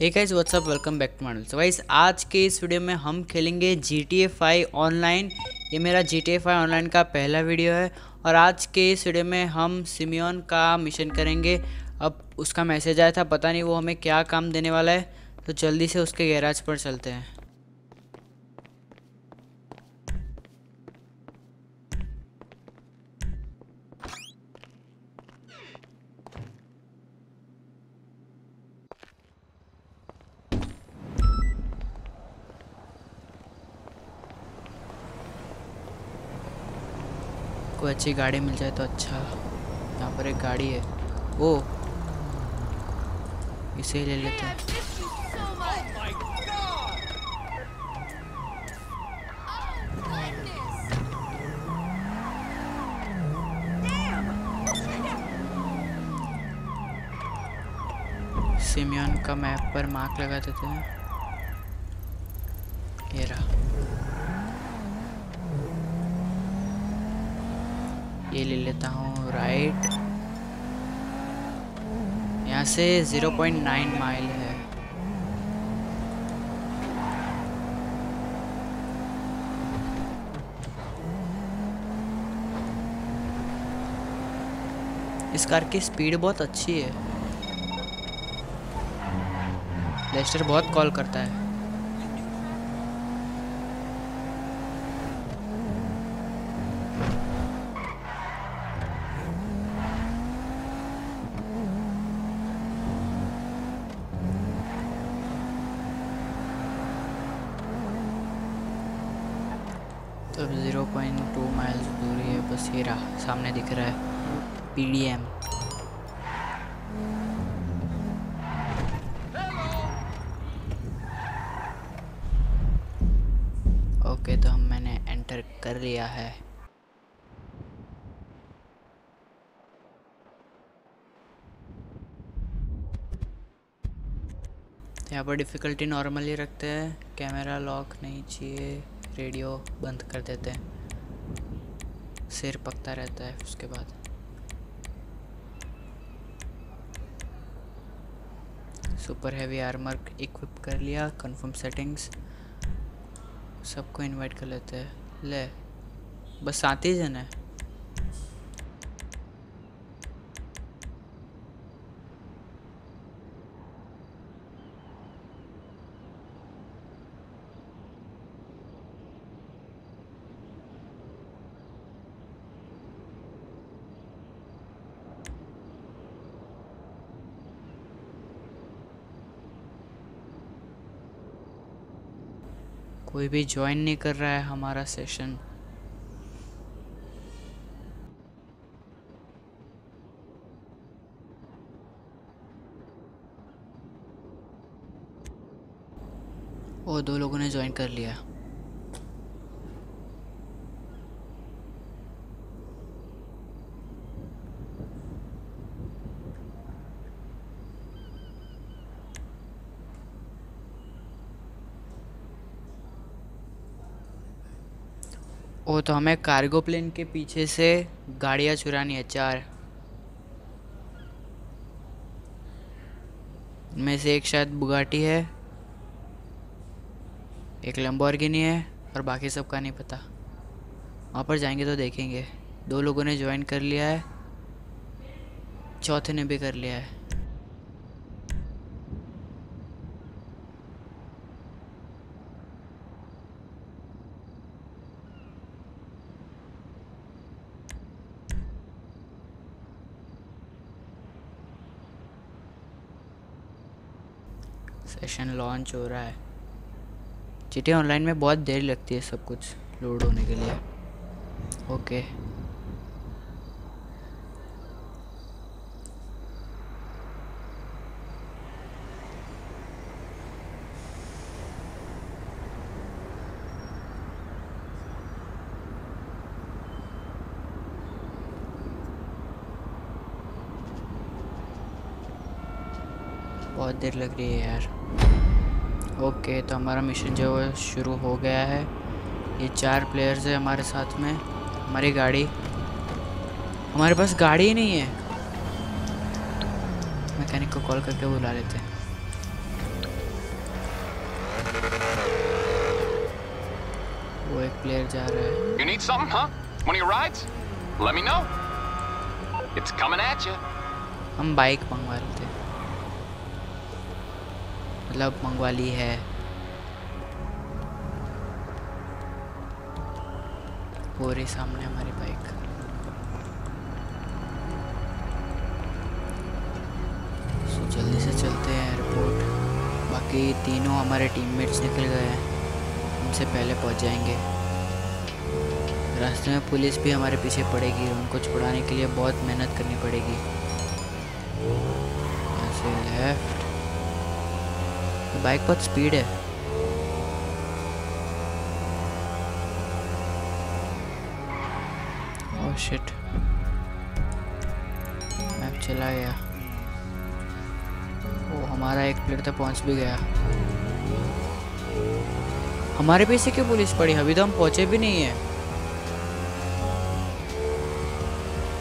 Hey guys what's up welcome back to model so guys आज के इस video में हम खेलेंगे G T A five online ये मेरा G T A five online का पहला वीडियो है और आज के इस वीडियो में हम सिमियन का मिशन करेंगे। अब उसका मैसेज आया था, पता नहीं वो हमें क्या काम देने वाला है। तो जल्दी से उसके गैराज पर चलते हैं। कोई अच्छी गाड़ी मिल जाए तो अच्छा। यहाँ पर एक गाड़ी है। ओ इसे ले लेते हैं। सिमियन का मैप पर मार्क लगा देते हैं ये रहा ये ले लेता हूँ राइट यहाँ से 0.9 माइल है। इस कार की स्पीड बहुत अच्छी है। लेस्टर बहुत कॉल करता है तो अब ज़ीरो पॉइंट टू माइल्स दूरी है बस ये रहा, सामने दिख रहा है। पी डी एम ओके तो हम मैंने एंटर कर लिया है। यहाँ पर डिफ़िकल्टी नॉर्मली रखते हैं कैमरा लॉक नहीं चाहिए रेडियो बंद कर देते हैं। सिर पकता रहता है उसके बाद। सुपर हैवी आर्मर इक्विप कर लिया कंफर्म सेटिंग्स सबको इनवाइट कर लेते हैं। ले, बस सात ही जन है। कोई भी ज्वाइन नहीं कर रहा है हमारा सेशन और दो लोगों ने ज्वाइन कर लिया। वो तो हमें कार्गो प्लेन के पीछे से गाड़ियाँ चुरानी है चार। में से एक शायद बुगाटी है, एक लंबोर्गिनी है और बाकी सब का नहीं पता। वहाँ पर जाएँगे तो देखेंगे। दो लोगों ने ज्वाइन कर लिया है, चौथे ने भी कर लिया है। सेशन लॉन्च हो रहा है। जी ऑनलाइन में बहुत देर लगती है सब कुछ लोड होने के लिए। ओके। बहुत देर लग रही है यार। ओके तो हमारा मिशन जो है शुरू हो गया है। ये चार प्लेयर्स हैं हमारे साथ में। हमारी गाड़ी। हमारे पास गाड़ी ही नहीं है। मैकेनिक को कॉल करके बुला लेते हैं। वो एक प्लेयर जा रहा है। यू नीड something, हाँ when you rides let me know it's coming at you हम बाइक मंगवा लेते हैं। मतलब मंगवा ली है। रही सामने हमारी बाइक सो जल्दी से चलते हैं एयरपोर्ट बाकी तीनों हमारे टीममेट्स निकल गए हैं। हमसे पहले पहुँच जाएँगे। रास्ते में पुलिस भी हमारे पीछे पड़ेगी। उनको छुड़ाने के लिए बहुत मेहनत करनी पड़ेगी। ऐसे लेफ़्ट बाइक बहुत स्पीड है। ओह शिट मैप चला गया। ओ हमारा एक प्लेट तक पहुँच भी गया। हमारे पीछे क्यों पुलिस पड़ी? अभी तो हम पहुँचे भी नहीं है।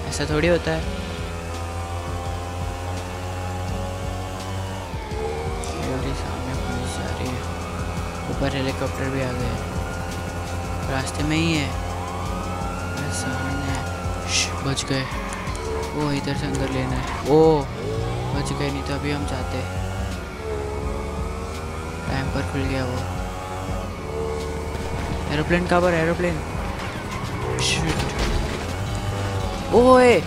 ऐसा थोड़ी होता है। ऊपर हेलीकॉप्टर भी आ गए। रास्ते में ही है। सामने बच गए। वो इधर से अंदर लेना है। ओ, बच गए, नहीं तो अभी हम जाते। टाइम पर खुल गया वो। Aeroplane cover aeroplane. शिट ओए,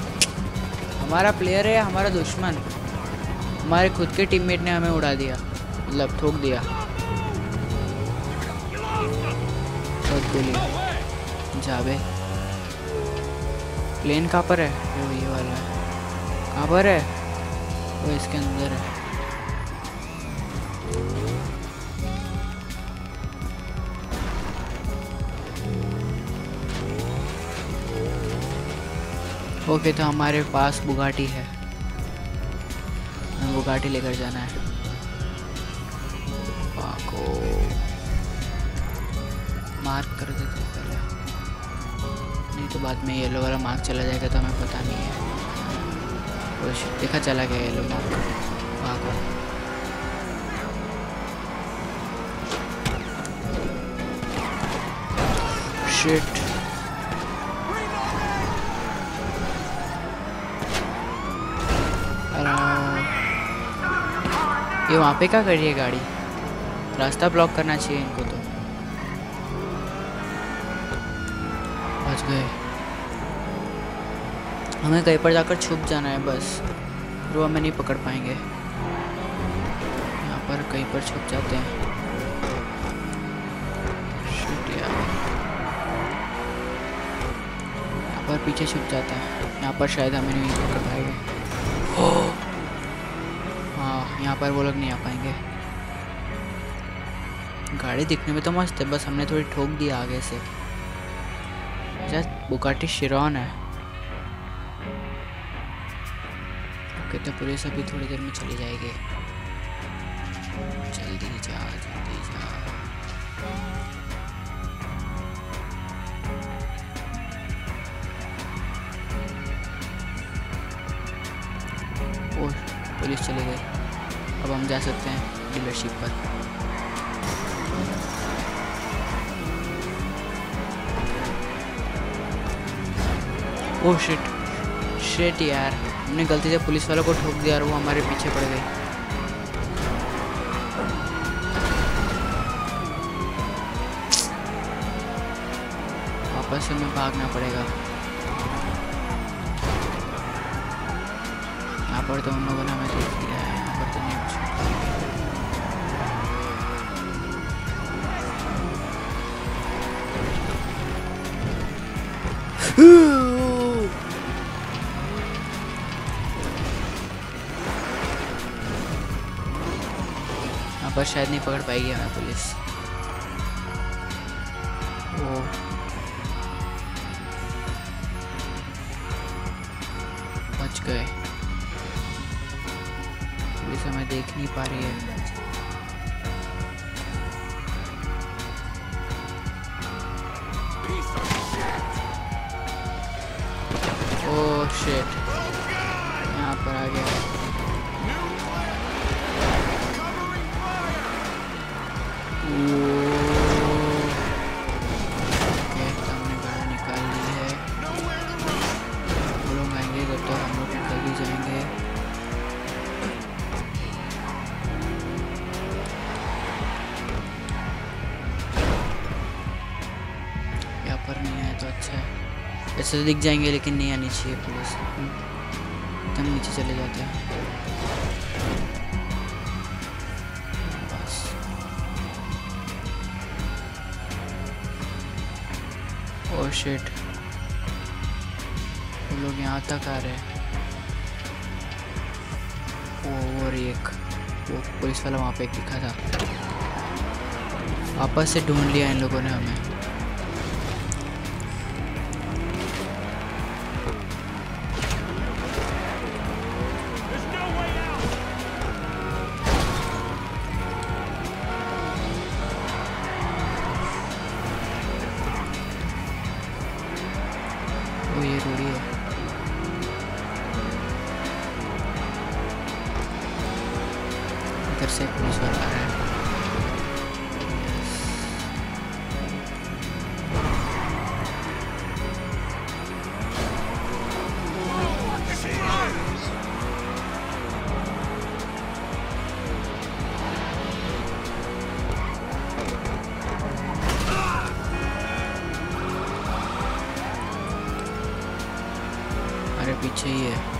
हमारा प्लेयर है, हमारा दुश्मन। हमारे खुद के टीममेट ने हमें उड़ा दिया। मतलब ठोक दिया। बहुत गोली जाबे। प्लेन कहाँ पर है? वो ये वाला। है कहाँ पर है? वो इसके अंदर है। ओके तो हमारे पास बुगाटी है। हमें बुगाटी लेकर जाना है। पाको। मार्क कर देते पहले। नहीं तो बाद में येलो वाला मार्क चला जाएगा तो हमें पता नहीं है। shit, देखा चला गया येलो मार्क भागो शिट ये वहाँ पे क्या कर रही है गाड़ी? रास्ता ब्लॉक करना चाहिए इनको तो। बच गए। हमें कहीं पर जाकर छुप जाना है बस। वो हमें नहीं पकड़ पाएँगे। यहाँ पर कहीं पर छुप जाते हैं। यहाँ पर पीछे छुप जाता है। यहाँ पर शायद हमें नहीं पकड़ पाएँगे। हाँ यहाँ पर वो लोग नहीं आ पाएँगे। गाड़ी दिखने में तो मस्त है, बस हमने थोड़ी ठोक दिया आगे से। शायद बुकाटी शिरॉन है। ओके तो पुलिस अभी थोड़ी देर में चली जाएगी। जल्दी जा जल्दी जा। पुलिस चली गई। अब हम जा सकते हैं डीलरशिप पर। ओह शिट शिट यार. हमने गलती से पुलिस वालों को ठोक दिया और वो हमारे पीछे पड़ गई वापस हमें भागना पड़ेगा। यहाँ पर तो उन लोगों ने हमें देख लिया है। यहाँ पर तो नहीं कुछ पर शायद नहीं पकड़ पाएगी हमें पुलिस। ओ बच गए। पुलिस हमें देख नहीं पा रही है। ओह शिट यहाँ पर आ गया। ऐसे तो दिख जाएँगे, लेकिन नहीं आनी चाहिए पुलिस एकदम नीचे चले जाते हैं। ओ शिट वो लोग यहाँ तक आ रहे हैं। वो और एक। वो पुलिस वाला वहाँ पे एक दिखा था। वापस से ढूंढ लिया इन लोगों ने हमें। इधर से आ रहा है पीछे ही है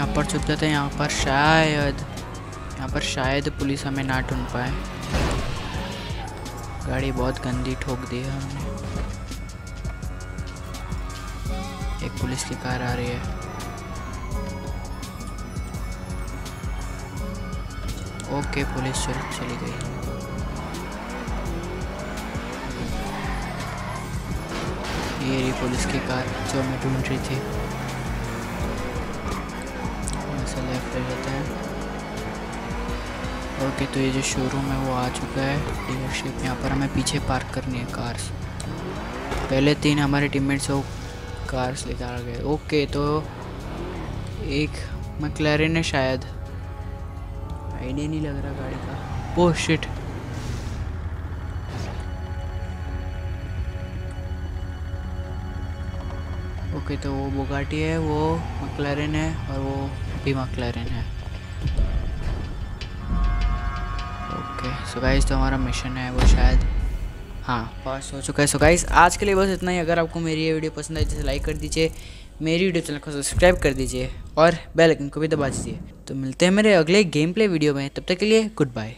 यहाँ पर छुप जाते हैं, यहाँ पर शायद, यहाँ पर शायद पुलिस हमें ना ढूंढ पाए। गाड़ी बहुत गंदी ठोक दी है हमने। एक पुलिस की कार आ रही है। ओके, पुलिस चल, चली गई। ये रही पुलिस की कार जो हमें ढूंढ रही थी। ओके तो ये जो शोरूम है वो आ चुका है। डीलरशिप यहाँ पर हमें पीछे पार्क करनी है कार्स पहले तीन हमारे टीममेट्स वो कार्स लेकर आ गए। ओके तो एक मैक्लैरेन है शायद। आइडिया नहीं लग रहा गाड़ी का। ओह शिट ओके तो वो बोगाटी है, वो मकलैरन है और वो भी मकलैरन है। सो तो हमारा मिशन है वो शायद हाँ पास हो चुका है। सो आज के लिए बस इतना ही। अगर आपको मेरी ये वीडियो पसंद आई तो लाइक कर दीजिए। मेरी यूट्यूब चैनल को सब्सक्राइब कर दीजिए। और बेल आइकन को भी दबा दीजिए। तो मिलते हैं मेरे अगले गेम प्ले वीडियो में। तब तक के लिए गुड बाय